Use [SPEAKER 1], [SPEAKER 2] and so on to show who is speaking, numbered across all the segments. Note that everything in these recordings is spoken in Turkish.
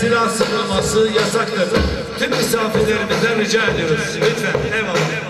[SPEAKER 1] silah sıkılması yasaktır. Tüm misafirlerimizden rica ediyoruz. Lütfen. Eyvallah.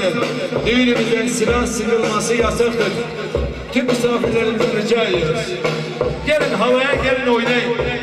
[SPEAKER 1] Sevgili misafirler, düğünümüzde silah sıkılması yasaktır. Tüm misafirlerimizden rica ediyoruz. Gelin havaya, gelin oynayın.